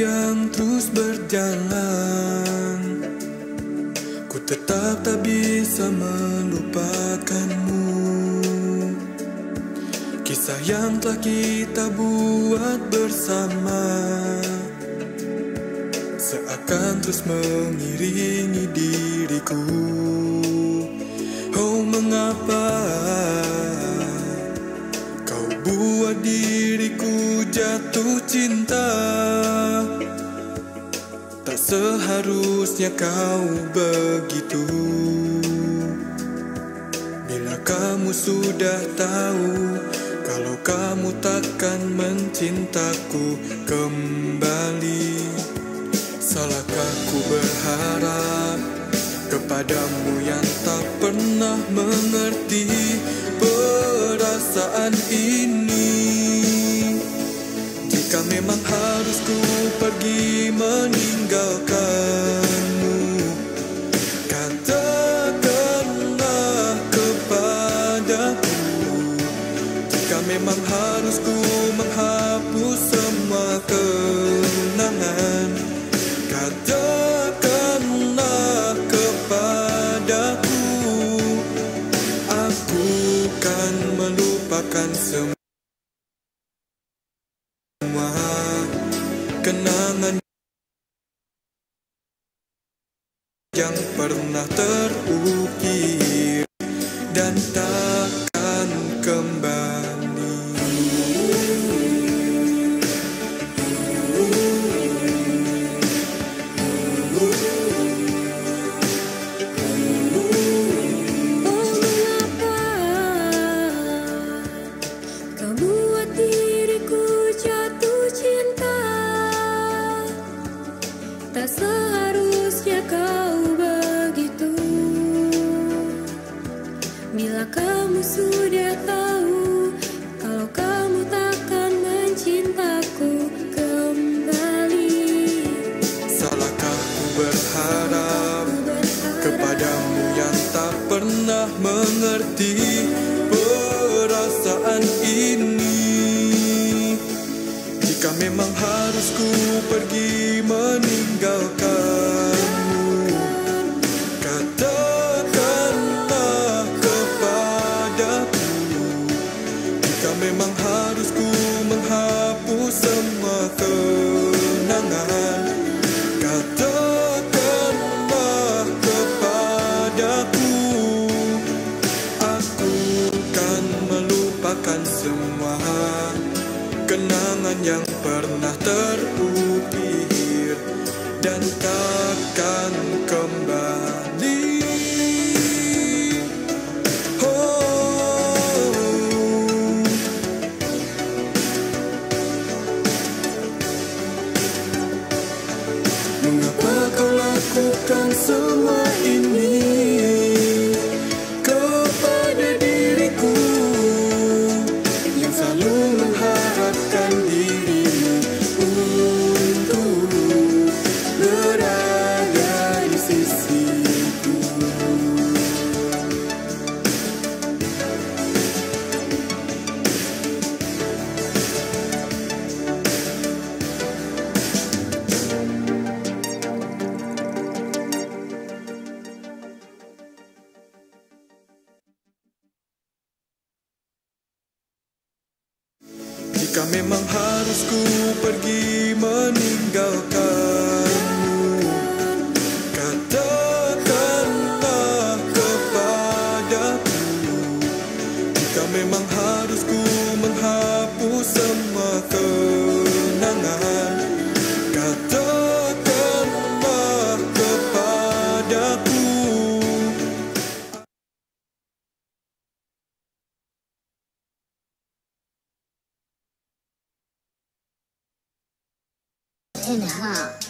yang terus berjalan. Ku tetap tak bisa melupakanmu. Kisah yang telah kita buat bersama Seakan terus mengiringi diriku. Oh mengapa Kau buat diriku jatuh cinta seharusnya kau begitu. Bila kamu sudah tahu Kalau kamu takkan mencintaku kembali Salahkah ku berharap Kepadamu yang tak pernah mengerti Perasaan ini ku pergi meninggalkanmu. Katakanlah kepadaku Jika memang harus ku menghapus memang harus ku pergi meninggalkanmu terukir Dan takkan 是你。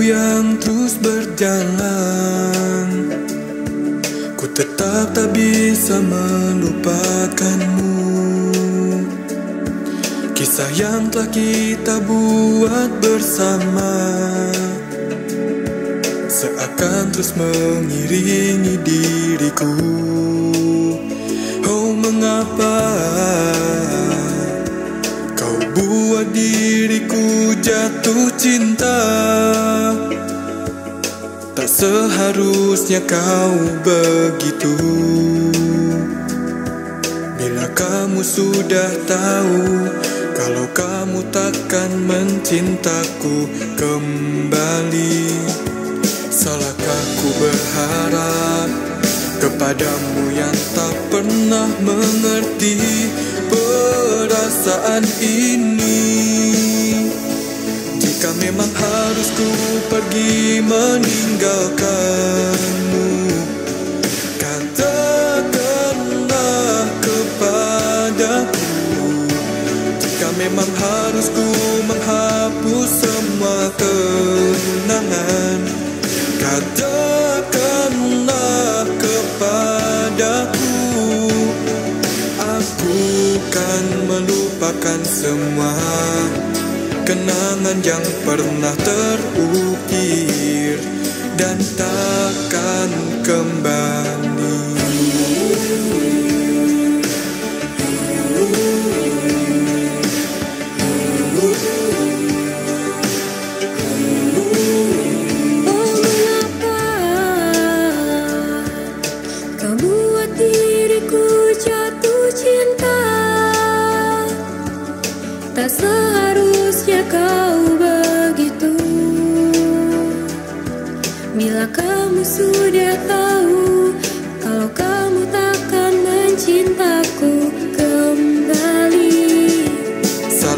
Yang terus berjalan. Ku tetap tak bisa melupakanmu. Kisah yang telah kita buat bersama Seakan terus mengiringi diriku. Oh mengapa Kau buat diriku jatuh cinta Seharusnya kau begitu. Bila kamu sudah tahu Kalau kamu takkan mencintaku kembali Salahkah ku berharap Kepadamu yang tak pernah mengerti Perasaan ini Jika memang harus ku pergi meninggalkanmu? Katakanlah kepadaku. Jika memang harus ku menghapus semua kenangan Katakanlah kepadaku. Aku kan melupakan semua Kenangan yang pernah terukir Dan takkan kembali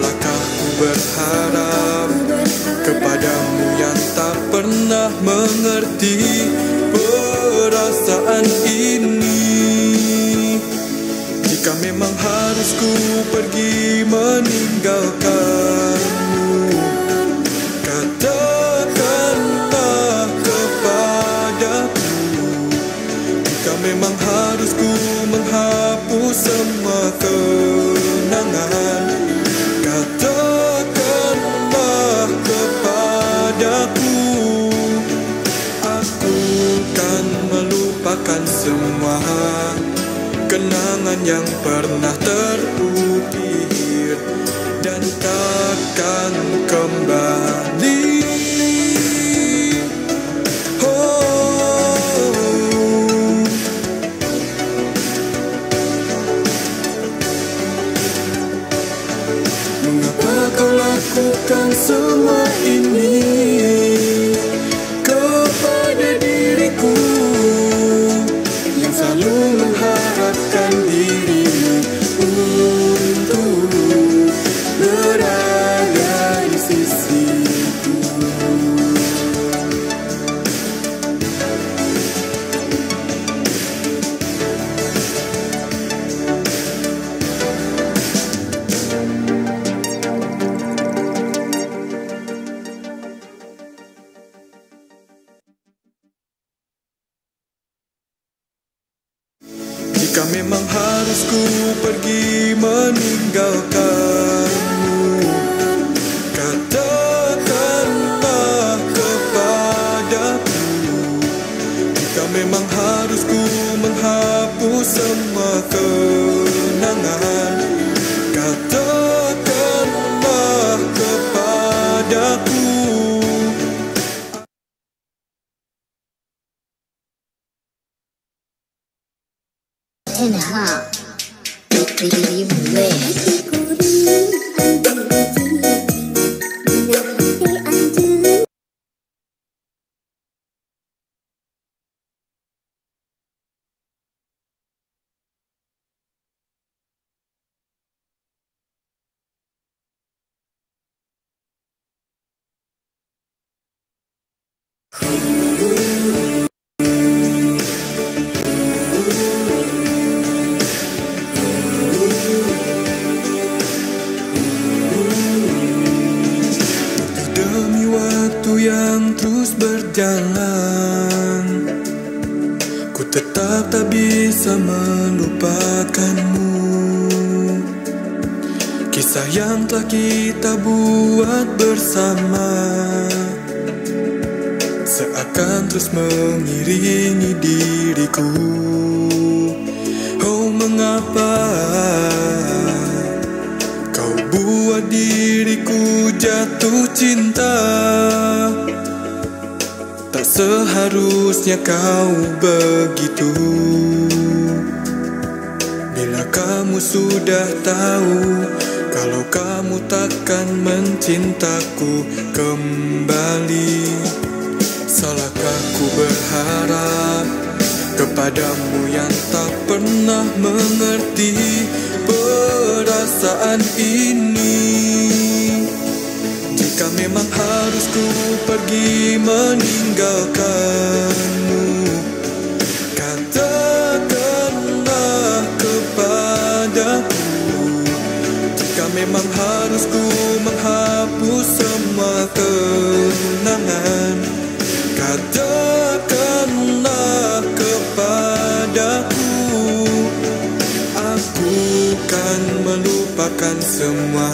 berharap Ku berharap Kepadamu yang tak pernah mengerti Perasaan ini? Jika memang harus ku pergi meninggalkanmu semua kenangan. Katakanlah kepadaku Aku kan melupakan semua Kenangan yang pernah terukir Dan takkan kembali Demi waktu yang terus berjalan Ku tetap tak bisa melupakanmu. Kisah yang telah kita buat bersama Seakan terus mengiringi diriku. Oh mengapa Kau buat diriku jatuh cinta? Tak seharusnya kau begitu. Bila kamu sudah tahu Kalau kamu takkan mencintaku kembali berharap Kepadamu yang tak pernah mengerti Perasaan ini. Jika memang harus ku pergi meninggalkanmu Katakanlah kepadaku Jika memang harus ku menghapus semua kenangan melupakan semua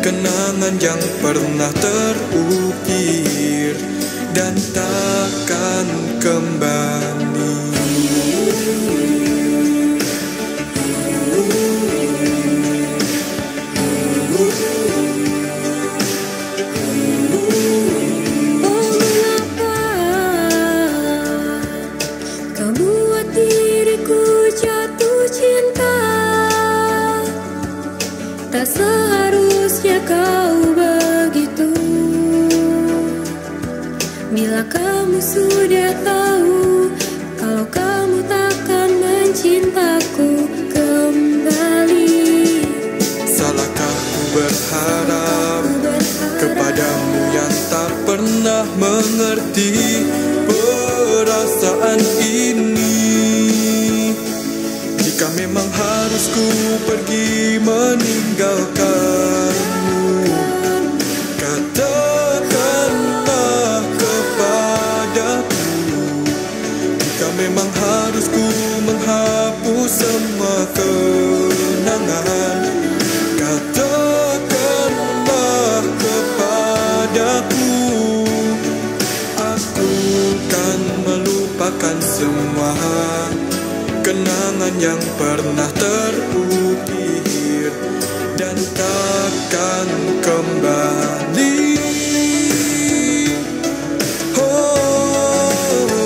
Kenangan yang pernah terukir Dan takkan kembali seharusnya kau begitu. Bila kamu sudah tahu Kalau kamu takkan mencintaku kembali. Salahkah ku berharap Ku berharap Kepadamu yang tak pernah mengerti Perasaan ini memang harus ku pergi meninggalkanmu. Katakanlah kepadaku Jika memang harus ku menghapus semua kenangan. Katakanlah kepadaku Aku kan melupakan semua Kenangan yang pernah terukir Dan takkan kembali. Oh.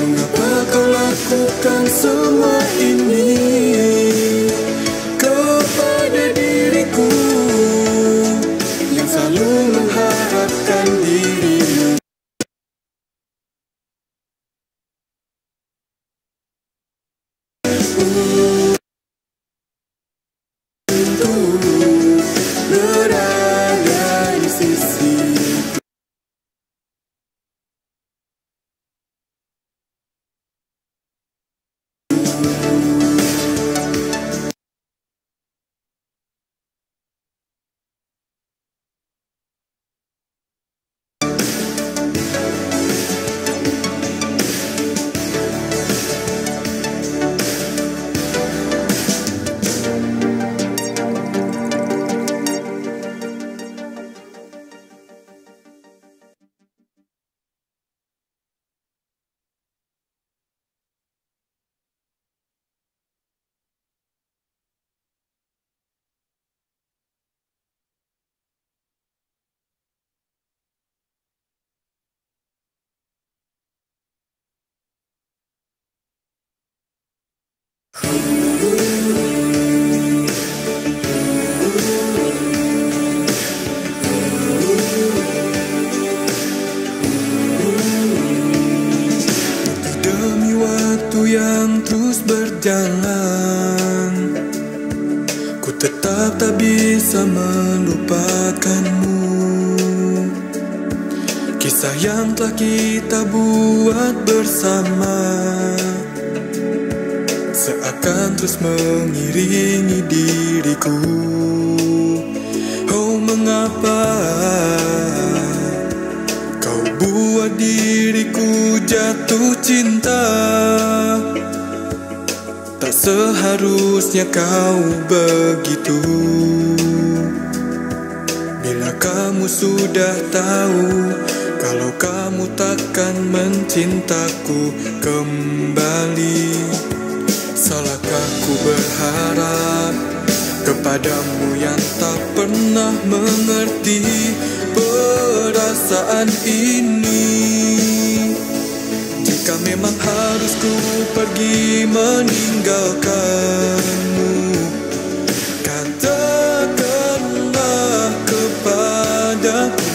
Mengapa kau lakukan semua ini Kepada diriku Yang selalu yang terus berjalan Ku tetap tak bisa melupakanmu. Kisah yang telah kita buat bersama Seakan terus mengiringi diriku. Oh mengapa Kau buat diriku jatuh cinta? Tak seharusnya kau begitu. Bila kamu sudah tahu Kalau kamu takkan mencintaku kembali ku berharap Kepadamu yang tak pernah mengerti Perasaan ini. Jika memang harus ku pergi meninggalkanmu Katakanlah kepadaku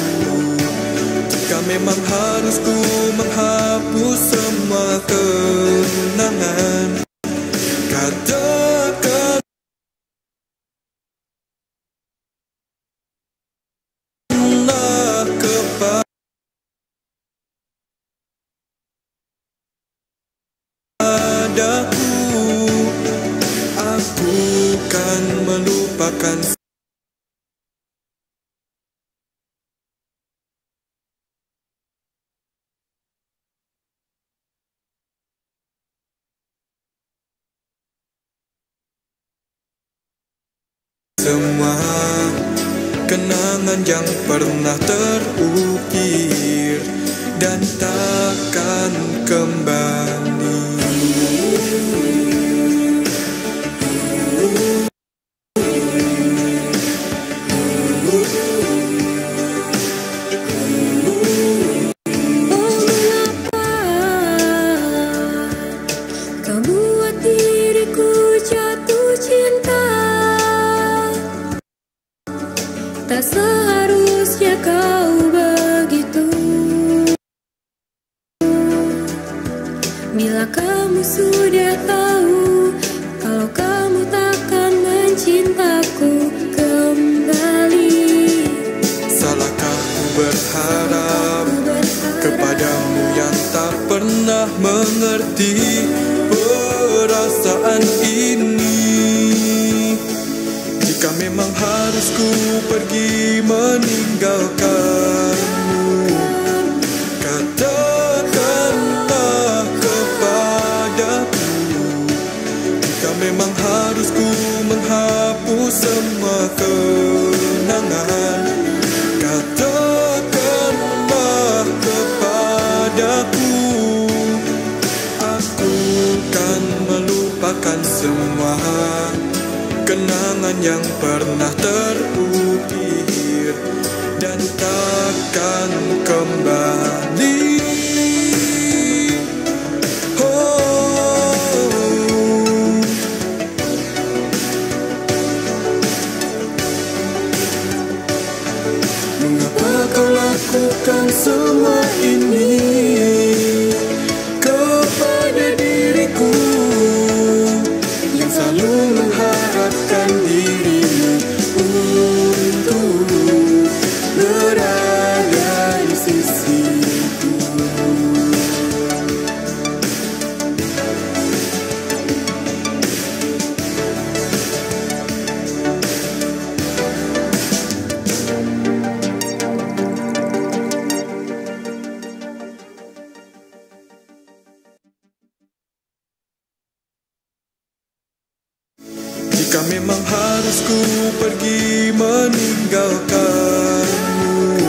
Jika memang harus ku menghapus semua kenangan semua kenangan yang pernah terukir dan takkan kembali. Seharusnya kau begitu. Bila kamu sudah tahu Kalau kamu takkan mencintaku kembali. Salahkah ku berharap Ku berharap kepadamu yang tak pernah mengerti perasaan ini ku pergi meninggalkanmu. Katakanlah kepadaku Jika memang harus ku menghapus semua kenangan. Katakanlah kepadaku Aku kan melupakan semua Kenangan yang pernah terukir Dan takkan kembali. Oh. Mengapa kau lakukan semua ini Jika memang harus ku pergi meninggalkanmu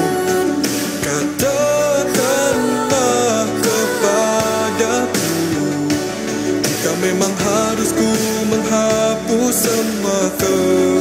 Katakanlah kepadaku Jika memang harus ku menghapus semua kesalahan